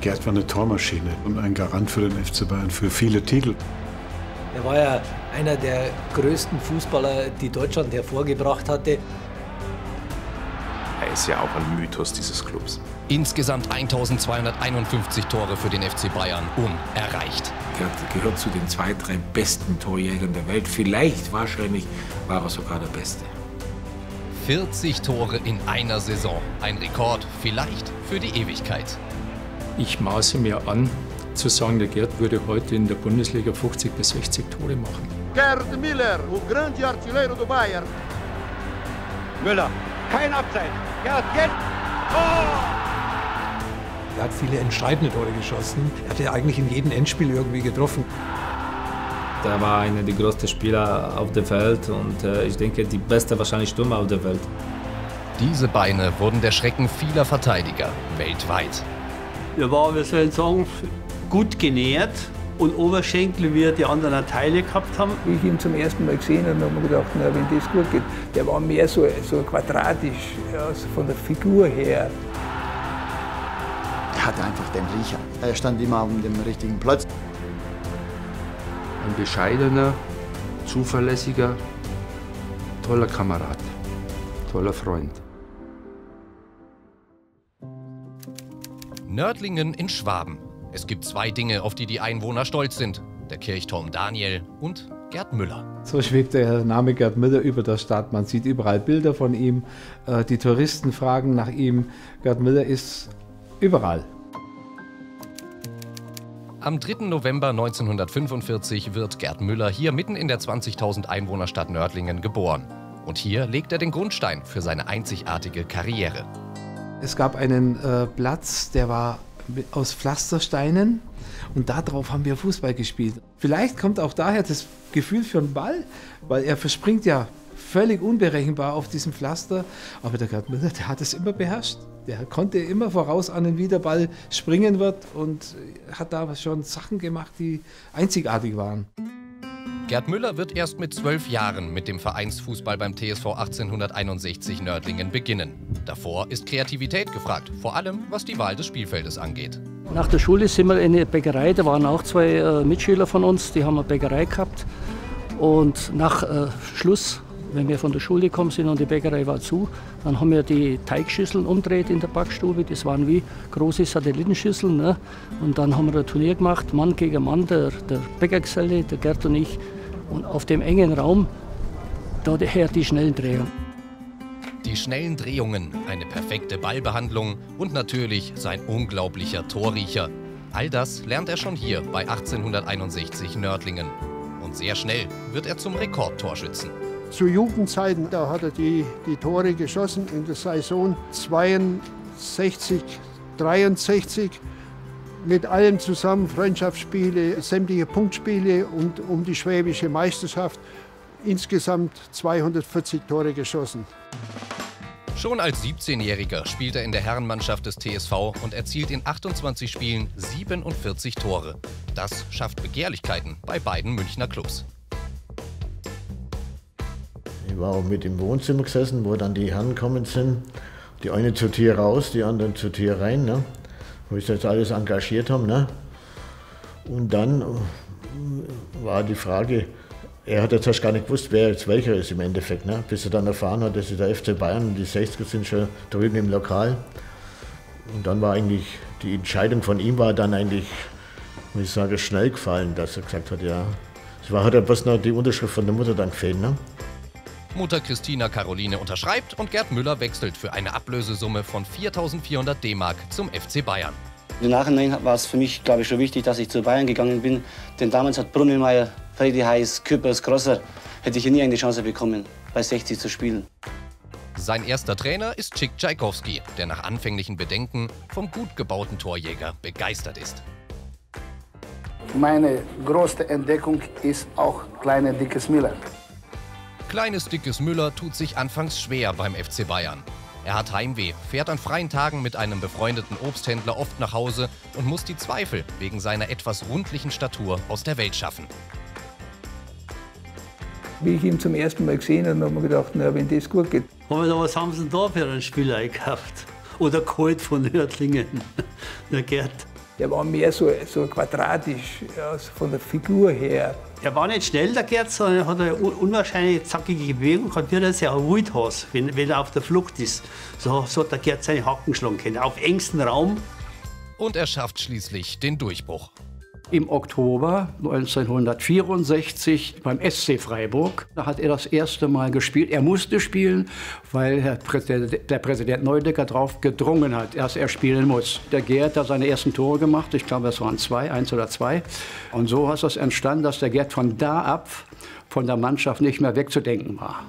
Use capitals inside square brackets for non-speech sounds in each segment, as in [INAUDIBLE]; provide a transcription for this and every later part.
Gerd war eine Tormaschine und ein Garant für den FC Bayern für viele Titel. Er war ja einer der größten Fußballer, die Deutschland hervorgebracht hatte. Er ist ja auch ein Mythos dieses Clubs. Insgesamt 1251 Tore für den FC Bayern unerreicht. Er gehört zu den zwei, drei besten Torjägern der Welt. Vielleicht, wahrscheinlich war er sogar der Beste. 40 Tore in einer Saison. Ein Rekord vielleicht für die Ewigkeit. Ich maße mir an, zu sagen, der Gerd würde heute in der Bundesliga 50 bis 60 Tore machen. Gerd Miller, o grande artilheiro do Bayern. Müller, kein Abseits. Gerd, jetzt! Oh! Er hat viele entscheidende Tore geschossen. Er hatte eigentlich in jedem Endspiel irgendwie getroffen. Er war einer der größten Spieler auf der Welt und äh, ich denke, die beste wahrscheinlich Stürmer auf der Welt. Diese Beine wurden der Schrecken vieler Verteidiger weltweit. Er war, wir sollen sagen, gut genährt und Oberschenkel, wie er die anderen Teile gehabt haben. Wie ich ihn zum ersten Mal gesehen habe, habe ich mir gedacht, na, wenn das gut geht, der war mehr so, so quadratisch, ja, so von der Figur her. Er hatte einfach den Riecher. Er stand immer auf dem richtigen Platz. Ein bescheidener, zuverlässiger, toller Kamerad, toller Freund. Nördlingen in Schwaben. Es gibt zwei Dinge, auf die die Einwohner stolz sind. Der Kirchturm Daniel und Gerd Müller. So schwebt der Name Gerd Müller über der Stadt. Man sieht überall Bilder von ihm. Äh, die Touristen fragen nach ihm. Gerd Müller ist überall. Am 3. November 1945 wird Gerd Müller hier mitten in der 20.000 Einwohnerstadt Nördlingen geboren. Und hier legt er den Grundstein für seine einzigartige Karriere. Es gab einen äh, Platz, der war aus Pflastersteinen und darauf haben wir Fußball gespielt. Vielleicht kommt auch daher das Gefühl für den Ball, weil er verspringt ja völlig unberechenbar auf diesem Pflaster. Aber der Gerd Müller, der hat es immer beherrscht. Der konnte immer vorausahnen, wie der Ball springen wird und hat da schon Sachen gemacht, die einzigartig waren. Gerd Müller wird erst mit zwölf Jahren mit dem Vereinsfußball beim TSV 1861 Nördlingen beginnen. Davor ist Kreativität gefragt, vor allem was die Wahl des Spielfeldes angeht. Nach der Schule sind wir in eine Bäckerei, da waren auch zwei äh, Mitschüler von uns, die haben eine Bäckerei gehabt. Und nach äh, Schluss wenn wir von der Schule gekommen sind und die Bäckerei war zu, dann haben wir die Teigschüsseln umdreht in der Backstube. Das waren wie große Satellitenschüsseln. Ne? Und dann haben wir ein Turnier gemacht, Mann gegen Mann, der, der Bäckergeselle, der Gerd und ich. Und auf dem engen Raum, da her die schnellen Drehungen. Die schnellen Drehungen, eine perfekte Ballbehandlung und natürlich sein unglaublicher Torriecher. All das lernt er schon hier bei 1861 Nördlingen. Und sehr schnell wird er zum Rekordtorschützen. Zu Jugendzeiten, da hat er die, die Tore geschossen in der Saison 62, 63 mit allem zusammen, Freundschaftsspiele, sämtliche Punktspiele und um die schwäbische Meisterschaft. Insgesamt 240 Tore geschossen. Schon als 17-Jähriger spielt er in der Herrenmannschaft des TSV und erzielt in 28 Spielen 47 Tore. Das schafft Begehrlichkeiten bei beiden Münchner Clubs. Ich war auch mit im Wohnzimmer gesessen, wo dann die Herren gekommen sind. Die eine zur Tür raus, die anderen zur Tür rein. Ne? Wo ich das alles engagiert haben. Ne? Und dann äh, war die Frage, er hat jetzt erst gar nicht gewusst, wer jetzt welcher ist im Endeffekt. Ne? Bis er dann erfahren hat, dass der FC Bayern und die 60er sind schon drüben im Lokal. Und dann war eigentlich die Entscheidung von ihm war dann eigentlich, muss ich sagen, schnell gefallen, dass er gesagt hat, ja. Es war, er bloß noch die Unterschrift von der Mutter dann gefehlt. Ne? Mutter Christina Caroline unterschreibt und Gerd Müller wechselt für eine Ablösesumme von 4.400 D-Mark zum FC Bayern. Im Nachhinein war es für mich, glaube ich, schon wichtig, dass ich zu Bayern gegangen bin. Denn damals hat Brunnenmeier, Freddy Heiß, Küppers, Grosser, hätte ich nie eine Chance bekommen, bei 60 zu spielen. Sein erster Trainer ist Chick Tchaikovsky, der nach anfänglichen Bedenken vom gut gebauten Torjäger begeistert ist. Meine größte Entdeckung ist auch kleiner Dickes Miller. Kleines, dickes Müller tut sich anfangs schwer beim FC Bayern. Er hat Heimweh, fährt an freien Tagen mit einem befreundeten Obsthändler oft nach Hause und muss die Zweifel wegen seiner etwas rundlichen Statur aus der Welt schaffen. Wie ich ihn zum ersten Mal gesehen habe, habe ich mir gedacht, na, wenn das gut geht. was haben Sie denn da für einen Spieler gekauft? Oder geholt von Nördlingen? [LAUGHS] Der Gerd. Der war mehr so, so quadratisch ja, von der Figur her. Er war nicht schnell, der Gerd, sondern er hat eine unwahrscheinlich zackige Bewegung, hat wie er Wut hat, wenn, wenn er auf der Flucht ist. So, so hat der Gerd seine Hacken schlagen können, auf engstem Raum. Und er schafft schließlich den Durchbruch. Im Oktober 1964 beim SC Freiburg. Da hat er das erste Mal gespielt. Er musste spielen, weil der Präsident Neudecker darauf gedrungen hat, dass er spielen muss. Der Gerd hat seine ersten Tore gemacht. Ich glaube, es waren zwei, eins oder zwei. Und so ist es entstanden, dass der Gerd von da ab von der Mannschaft nicht mehr wegzudenken war.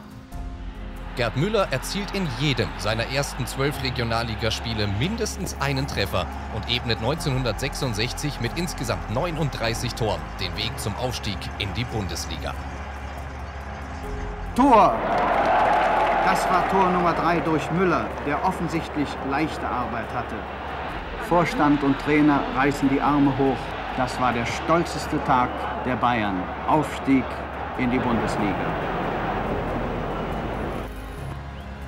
Gerd Müller erzielt in jedem seiner ersten zwölf Regionalligaspiele mindestens einen Treffer und ebnet 1966 mit insgesamt 39 Toren den Weg zum Aufstieg in die Bundesliga. Tor! Das war Tor Nummer drei durch Müller, der offensichtlich leichte Arbeit hatte. Vorstand und Trainer reißen die Arme hoch. Das war der stolzeste Tag der Bayern. Aufstieg in die Bundesliga.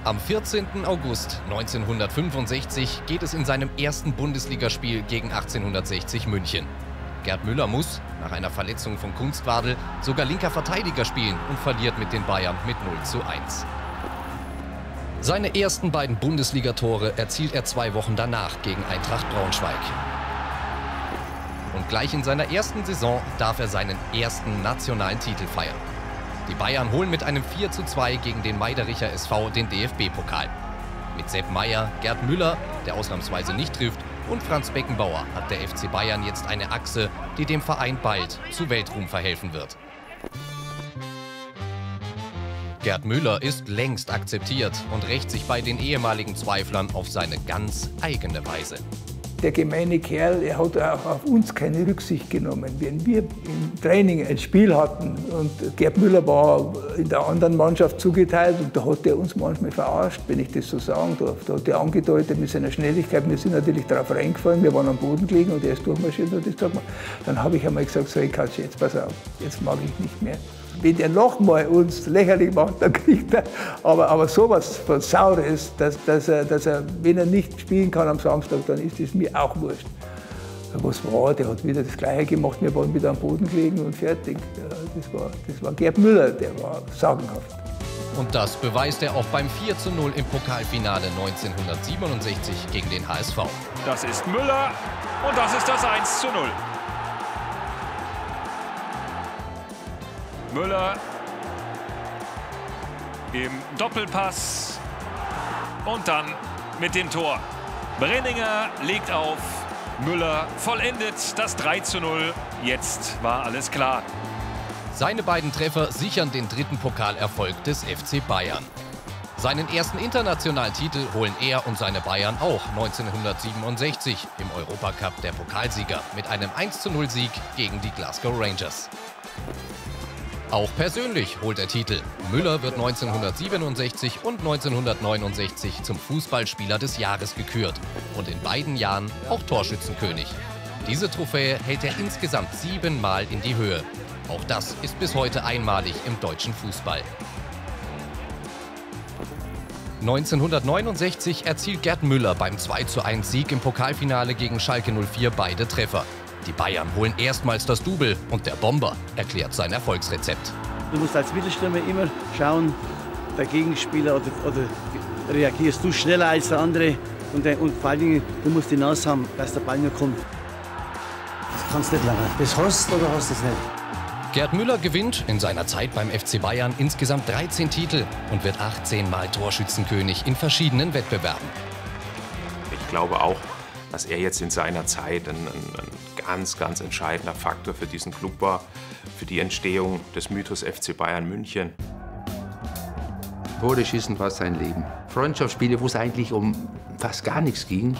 Am 14. August 1965 geht es in seinem ersten Bundesligaspiel gegen 1860 München. Gerd Müller muss, nach einer Verletzung von Kunstwadel, sogar linker Verteidiger spielen und verliert mit den Bayern mit 0 zu 1. Seine ersten beiden Bundesligatore erzielt er zwei Wochen danach gegen Eintracht Braunschweig. Und gleich in seiner ersten Saison darf er seinen ersten nationalen Titel feiern. Die Bayern holen mit einem 4 zu 2 gegen den Meidericher SV den DFB-Pokal. Mit Sepp Meier, Gerd Müller, der ausnahmsweise nicht trifft, und Franz Beckenbauer hat der FC Bayern jetzt eine Achse, die dem Verein bald zu Weltruhm verhelfen wird. Gerd Müller ist längst akzeptiert und rächt sich bei den ehemaligen Zweiflern auf seine ganz eigene Weise der gemeine Kerl, er hat auch auf uns keine Rücksicht genommen. Wenn wir im Training ein Spiel hatten und Gerd Müller war in der anderen Mannschaft zugeteilt und da hat er uns manchmal verarscht, wenn ich das so sagen darf. Da hat er angedeutet mit seiner Schnelligkeit, wir sind natürlich darauf reingefallen, wir waren am Boden gelegen und er ist durchmarschiert und das sagt man. Dann habe ich einmal gesagt, so, Katsch, jetzt pass auf, jetzt mag ich nicht mehr wenn der nochmal uns lächerlich macht, dann kriegt er. Aber, aber sowas von Saures, dass, dass, er, dass er, wenn er nicht spielen kann am Samstag, dann ist es mir auch wurscht. Was war? Der hat wieder das Gleiche gemacht. Wir waren wieder am Boden gelegen und fertig. Das war, das war Gerd Müller, der war sagenhaft. Und das beweist er auch beim 4 zu 0 im Pokalfinale 1967 gegen den HSV. Das ist Müller und das ist das 1 zu 0. Müller im Doppelpass und dann mit dem Tor. Brenninger legt auf. Müller vollendet das 3 zu 0. Jetzt war alles klar. Seine beiden Treffer sichern den dritten Pokalerfolg des FC Bayern. Seinen ersten internationalen Titel holen er und seine Bayern auch 1967 im Europacup der Pokalsieger mit einem 1-0 Sieg gegen die Glasgow Rangers. Auch persönlich holt er Titel. Müller wird 1967 und 1969 zum Fußballspieler des Jahres gekürt und in beiden Jahren auch Torschützenkönig. Diese Trophäe hält er insgesamt siebenmal in die Höhe. Auch das ist bis heute einmalig im deutschen Fußball. 1969 erzielt Gerd Müller beim 2:1 Sieg im Pokalfinale gegen Schalke 04 beide Treffer. Die Bayern holen erstmals das Double und der Bomber erklärt sein Erfolgsrezept. Du musst als Mittelstürmer immer schauen, der Gegenspieler oder, oder reagierst du schneller als der andere und, und vor allen Dingen, du musst die Nase haben, dass der Ball nur kommt. Das kannst du nicht lange. Das hast oder hast du es nicht. Gerd Müller gewinnt in seiner Zeit beim FC Bayern insgesamt 13 Titel und wird 18 Mal Torschützenkönig in verschiedenen Wettbewerben. Ich glaube auch, dass er jetzt in seiner Zeit ein, ein, ein ganz, ganz entscheidender Faktor für diesen Club war, für die Entstehung des Mythos FC Bayern München. Tore schießen war sein Leben. Freundschaftsspiele, wo es eigentlich um fast gar nichts ging.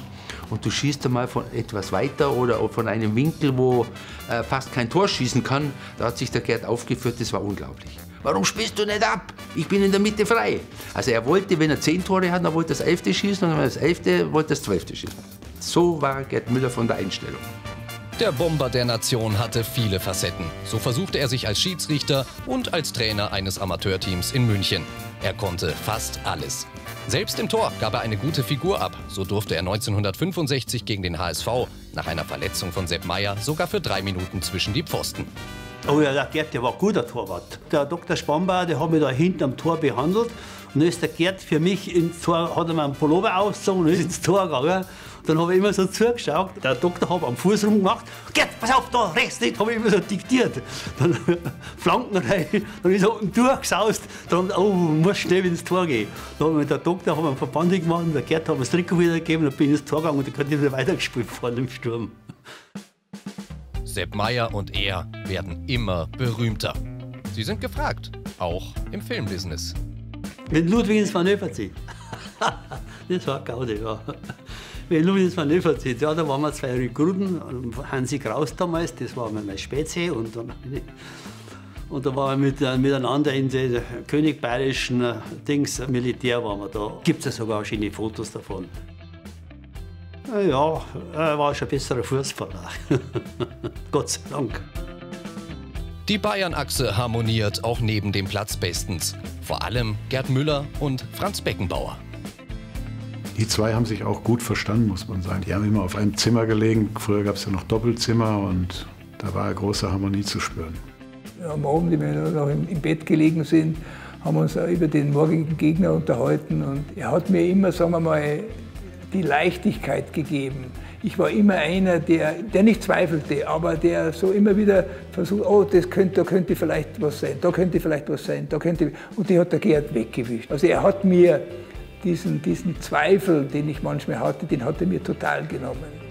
Und du schießt einmal von etwas weiter oder von einem Winkel, wo äh, fast kein Tor schießen kann. Da hat sich der Gerd aufgeführt, das war unglaublich. Warum spielst du nicht ab? Ich bin in der Mitte frei. Also er wollte, wenn er zehn Tore hat, dann wollte er das elfte schießen und wenn er das elfte wollte er das zwölfte schießen. So war Gerd Müller von der Einstellung. Der Bomber der Nation hatte viele Facetten. So versuchte er sich als Schiedsrichter und als Trainer eines Amateurteams in München. Er konnte fast alles. Selbst im Tor gab er eine gute Figur ab. So durfte er 1965 gegen den HSV nach einer Verletzung von Sepp Meier sogar für drei Minuten zwischen die Pfosten. Oh ja, der Gerd, der war ein guter Torwart. Der Dr. Spambauer, der hat mich da hinten am Tor behandelt. Und dann ist der Gerd für mich ins Tor, hat er mir einen Pullover ausgezogen und ist ins Tor gegangen. Dann habe ich immer so zugeschaut. Der Doktor hat am Fuß rumgemacht. Gerd, pass auf, da rechts nicht, habe ich immer so diktiert. Dann [LAUGHS] Flanken rein, dann ist er unten durchgesaust. Dann, oh, muss schnell ins Tor gehen. Dann hat der Doktor hat einen Verband gemacht, und der Gerd hat mir das Trikot wieder gegeben, dann bin ich ins Tor gegangen und dann konnte ich wieder weitergespielt vorne im Sturm. Sepp Meier und er werden immer berühmter. Sie sind gefragt, auch im Filmbusiness. Wenn Ludwig ins Manöver zieht. [LAUGHS] das war Gaude, ja. Wenn Ludwig ins Manöver zieht, ja, da waren wir zwei Rekruten, Hansi Kraus damals, das war mein Spätsee und dann und da waren wir mit, äh, miteinander in den König Bayerischen äh, Dings, Militär waren wir da. Gibt es ja sogar schöne Fotos davon. Ja, er war schon ein besserer Fußballer. [LAUGHS] Gott sei Dank. Die Bayern-Achse harmoniert auch neben dem Platz bestens. Vor allem Gerd Müller und Franz Beckenbauer. Die zwei haben sich auch gut verstanden, muss man sagen. Die haben immer auf einem Zimmer gelegen. Früher gab es ja noch Doppelzimmer und da war eine große Harmonie zu spüren. Am Abend, wenn wir noch im Bett gelegen sind, haben wir uns auch über den morgigen Gegner unterhalten. Und er hat mir immer, sagen wir mal, die Leichtigkeit gegeben. Ich war immer einer, der, der nicht zweifelte, aber der so immer wieder versucht, oh, das könnte, da könnte vielleicht was sein, da könnte vielleicht was sein, da könnte. Und die hat der Gerd weggewischt. Also er hat mir diesen, diesen Zweifel, den ich manchmal hatte, den hat er mir total genommen.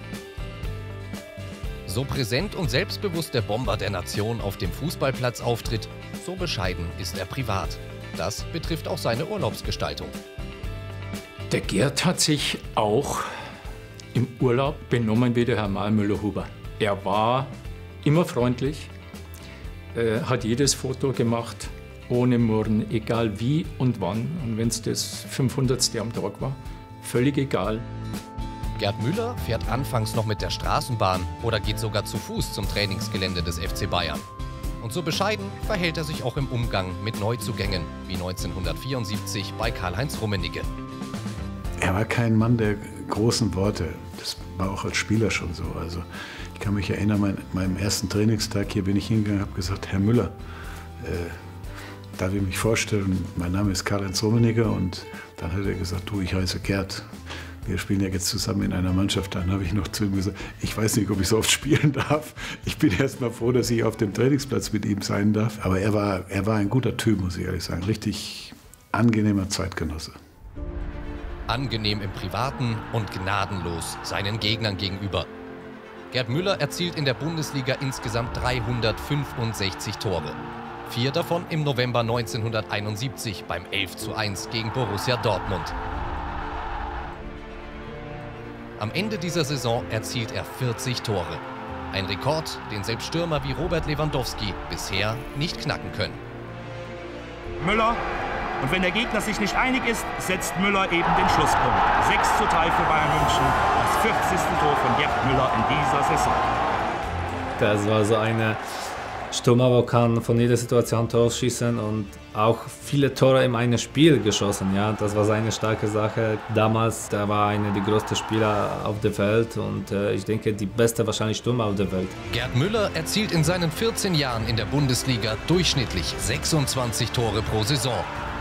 So präsent und selbstbewusst der Bomber der Nation auf dem Fußballplatz auftritt, so bescheiden ist er privat. Das betrifft auch seine Urlaubsgestaltung. Der Gerd hat sich auch im Urlaub benommen wie der Herr Malmüller-Huber. Er war immer freundlich, äh, hat jedes Foto gemacht, ohne Murren, egal wie und wann. Und wenn es das 500. am Tag war, völlig egal. Gerd Müller fährt anfangs noch mit der Straßenbahn oder geht sogar zu Fuß zum Trainingsgelände des FC Bayern. Und so bescheiden verhält er sich auch im Umgang mit Neuzugängen, wie 1974 bei Karl-Heinz Rummenigge. Er war kein Mann der großen Worte. Das war auch als Spieler schon so. Also ich kann mich erinnern, mein, meinem ersten Trainingstag hier bin ich hingegangen und habe gesagt, Herr Müller, äh, darf ich mich vorstellen, mein Name ist Karl-Heinz Rummenigge und dann hat er gesagt, du, ich heiße Gerd. Wir spielen ja jetzt zusammen in einer Mannschaft. Dann habe ich noch zu ihm gesagt, ich weiß nicht, ob ich so oft [LAUGHS] spielen darf. Ich bin erst mal froh, dass ich auf dem Trainingsplatz mit ihm sein darf. Aber er war, er war ein guter Typ, muss ich ehrlich sagen. Richtig angenehmer Zeitgenosse angenehm im Privaten und gnadenlos seinen Gegnern gegenüber. Gerd Müller erzielt in der Bundesliga insgesamt 365 Tore. Vier davon im November 1971 beim 11:1 gegen Borussia Dortmund. Am Ende dieser Saison erzielt er 40 Tore. Ein Rekord, den selbst Stürmer wie Robert Lewandowski bisher nicht knacken können. Müller und wenn der Gegner sich nicht einig ist, setzt Müller eben den Schlusspunkt. 6 zu 3 für Bayern München. Das 40. Tor von Gerd Müller in dieser Saison. Das war so eine Stürmer, der kann von jeder Situation Tor schießen und auch viele Tore in einem Spiel geschossen. Ja, das war seine starke Sache. Damals, da war einer der größten Spieler auf der Welt und äh, ich denke, die beste wahrscheinlich Stürmer auf der Welt. Gerd Müller erzielt in seinen 14 Jahren in der Bundesliga durchschnittlich 26 Tore pro Saison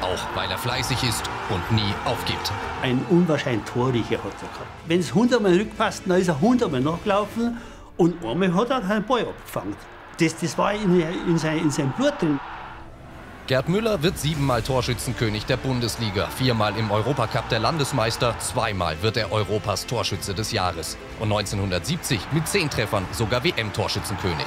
auch weil er fleißig ist und nie aufgibt. Ein unwahrscheinlich Torricher hat er gehabt. Wenn es 100 Mal rückpasst, dann ist er 100 Mal nachgelaufen und einmal hat er einen Ball abgefangen. Das, das war in, in, sein, in seinem Blut drin. Gerd Müller wird siebenmal Torschützenkönig der Bundesliga, viermal im Europacup der Landesmeister, zweimal wird er Europas Torschütze des Jahres und 1970 mit zehn Treffern sogar WM-Torschützenkönig.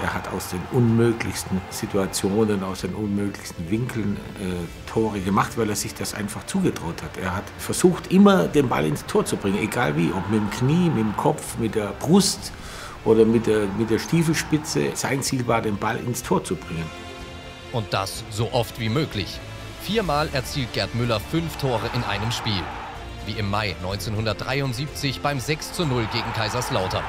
Er hat aus den unmöglichsten Situationen, aus den unmöglichsten Winkeln äh, Tore gemacht, weil er sich das einfach zugetraut hat. Er hat versucht, immer den Ball ins Tor zu bringen, egal wie, ob mit dem Knie, mit dem Kopf, mit der Brust oder mit der, mit der Stiefelspitze. Sein Ziel war, den Ball ins Tor zu bringen. Und das so oft wie möglich. Viermal erzielt Gerd Müller fünf Tore in einem Spiel. Wie im Mai 1973 beim 6 zu 0 gegen Kaiserslautern.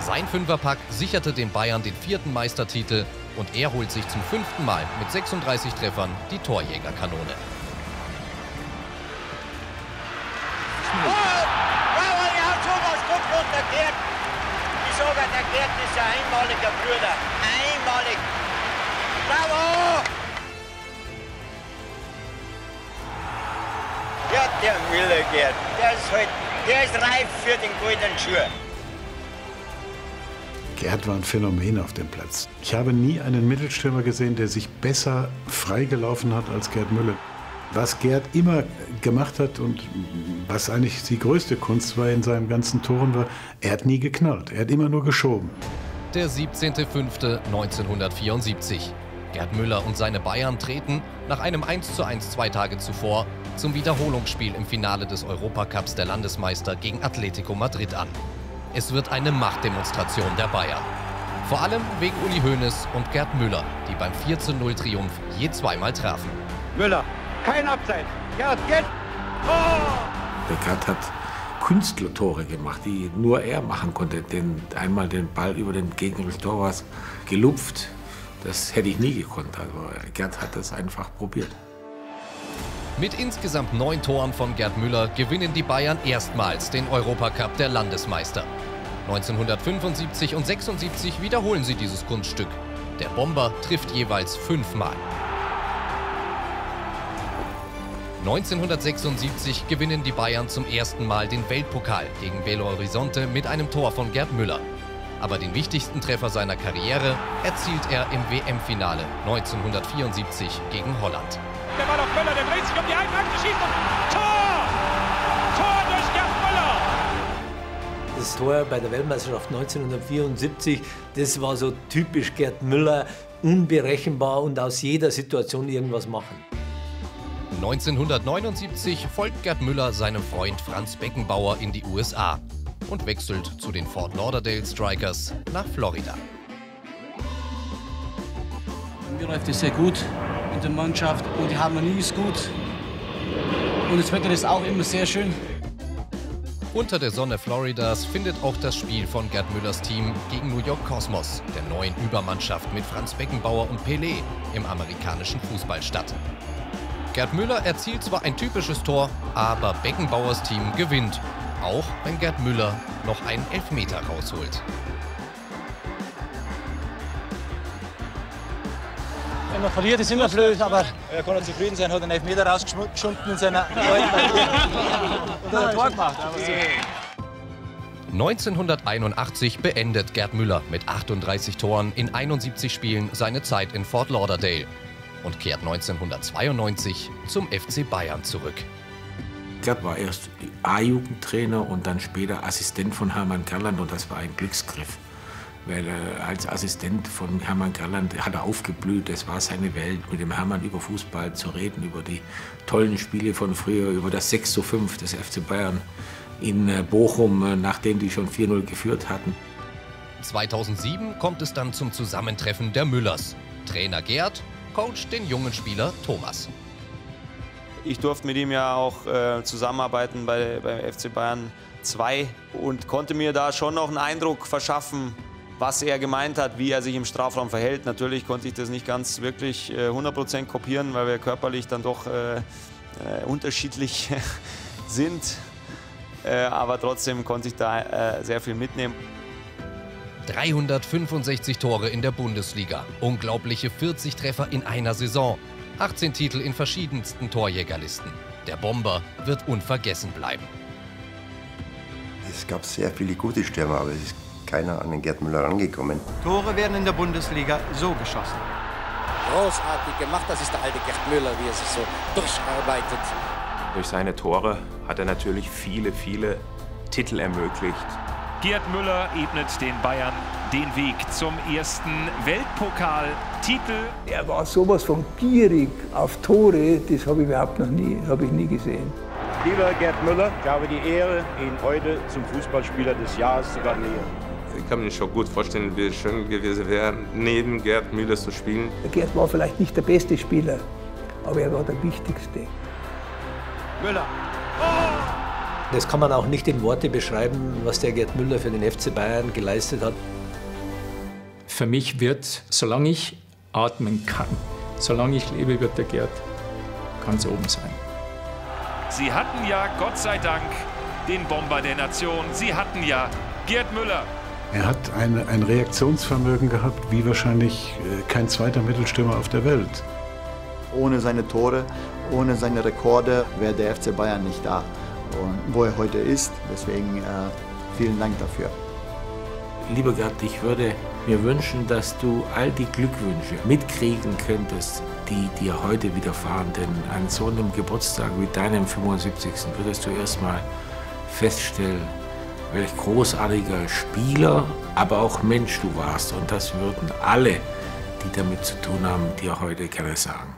Sein Fünferpack sicherte den Bayern den vierten Meistertitel und er holt sich zum fünften Mal mit 36 Treffern die Torjägerkanone. Der Gerd ist ein einmaliger Bruder. Einmalig. Bravo! Ja, der Müller, Gerd. Der ist, halt, der ist reif für den goldenen Schuh. Gerd war ein Phänomen auf dem Platz. Ich habe nie einen Mittelstürmer gesehen, der sich besser freigelaufen hat als Gerd Müller. Was Gerd immer gemacht hat und was eigentlich die größte Kunst war in seinen ganzen Toren war, er hat nie geknallt, er hat immer nur geschoben. Der 17.05.1974. Gerd Müller und seine Bayern treten nach einem 1:1 zwei Tage zuvor zum Wiederholungsspiel im Finale des Europacups der Landesmeister gegen Atletico Madrid an. Es wird eine Machtdemonstration der Bayern. Vor allem wegen Uli Hoeneß und Gerd Müller, die beim 4-0-Triumph je zweimal trafen. Müller, kein Abseits. Gerd, Gerd. Der Gerd hat Künstlertore gemacht, die nur er machen konnte. Den, einmal den Ball über den gegnerischen Torwart gelupft. Das hätte ich nie gekonnt. Also Gerd hat das einfach probiert. Mit insgesamt neun Toren von Gerd Müller gewinnen die Bayern erstmals den Europacup der Landesmeister. 1975 und 76 wiederholen sie dieses Kunststück. Der Bomber trifft jeweils fünfmal. 1976 gewinnen die Bayern zum ersten Mal den Weltpokal gegen Belo Horizonte mit einem Tor von Gerd Müller. Aber den wichtigsten Treffer seiner Karriere erzielt er im WM-Finale 1974 gegen Holland. Der Ball auf Müller, der dreht sich um die Einachse, schießt und Tor! Tor durch Gerd Müller! Das Tor bei der Weltmeisterschaft 1974, das war so typisch Gerd Müller, unberechenbar und aus jeder Situation irgendwas machen. 1979 folgt Gerd Müller seinem Freund Franz Beckenbauer in die USA und wechselt zu den Fort Lauderdale Strikers nach Florida. Mir läuft es sehr gut in der Mannschaft und die Harmonie ist gut. Und das Wetter ist auch immer sehr schön. Unter der Sonne Floridas findet auch das Spiel von Gerd Müllers Team gegen New York Cosmos, der neuen Übermannschaft mit Franz Beckenbauer und Pelé im amerikanischen Fußball statt. Gerd Müller erzielt zwar ein typisches Tor, aber Beckenbauers Team gewinnt, auch wenn Gerd Müller noch einen Elfmeter rausholt. Wenn man verliert, ist immer blöd, aber Er kann zufrieden sein, hat einen Elfmeter rausgeschunden in seiner [LAUGHS] und hat ein Tor gemacht. Aber so. 1981 beendet Gerd Müller mit 38 Toren in 71 Spielen seine Zeit in Fort Lauderdale und kehrt 1992 zum FC Bayern zurück. Gerd war erst A-Jugendtrainer und dann später Assistent von Hermann Gerland und das war ein Glücksgriff. Weil äh, als Assistent von Hermann Gerland hat er aufgeblüht, das war seine Welt, mit dem Hermann über Fußball zu reden, über die tollen Spiele von früher, über das 6 zu 5 des FC Bayern in äh, Bochum, äh, nachdem die schon 4-0 geführt hatten. 2007 kommt es dann zum Zusammentreffen der Müllers. Trainer Gerd coacht den jungen Spieler Thomas. Ich durfte mit ihm ja auch äh, zusammenarbeiten bei, beim FC Bayern 2 und konnte mir da schon noch einen Eindruck verschaffen, was er gemeint hat, wie er sich im Strafraum verhält. Natürlich konnte ich das nicht ganz wirklich äh, 100% kopieren, weil wir körperlich dann doch äh, äh, unterschiedlich [LAUGHS] sind. Äh, aber trotzdem konnte ich da äh, sehr viel mitnehmen. 365 Tore in der Bundesliga, unglaubliche 40 Treffer in einer Saison, 18 Titel in verschiedensten Torjägerlisten. Der Bomber wird unvergessen bleiben. Es gab sehr viele gute Stürmer, aber es ist keiner an den Gerd Müller rangekommen. Tore werden in der Bundesliga so geschossen. Großartig gemacht, das ist der alte Gerd Müller, wie er sich so durcharbeitet. Durch seine Tore hat er natürlich viele, viele Titel ermöglicht. Gerd Müller ebnet den Bayern den Weg zum ersten Weltpokaltitel. Er war sowas von gierig auf Tore, das habe ich überhaupt noch nie, habe ich nie gesehen. Lieber Gerd Müller, ich habe die Ehre, ihn heute zum Fußballspieler des Jahres zu gratulieren. Ich kann mir schon gut vorstellen, wie es schön gewesen wäre, neben Gerd Müller zu spielen. Gerd war vielleicht nicht der beste Spieler, aber er war der wichtigste. Müller. Das kann man auch nicht in Worte beschreiben, was der Gerd Müller für den FC Bayern geleistet hat. Für mich wird, solange ich atmen kann, solange ich lebe, wird der Gerd ganz oben sein. Sie hatten ja, Gott sei Dank, den Bomber der Nation. Sie hatten ja Gerd Müller. Er hat eine, ein Reaktionsvermögen gehabt, wie wahrscheinlich äh, kein zweiter Mittelstürmer auf der Welt. Ohne seine Tore, ohne seine Rekorde wäre der FC Bayern nicht da, und wo er heute ist. Deswegen äh, vielen Dank dafür. Lieber Gerd, ich würde mir wünschen, dass du all die Glückwünsche mitkriegen könntest, die dir heute widerfahren. Denn an so einem Geburtstag wie deinem 75. würdest du erstmal feststellen, welch großartiger Spieler, aber auch Mensch du warst. Und das würden alle, die damit zu tun haben, dir heute gerne sagen.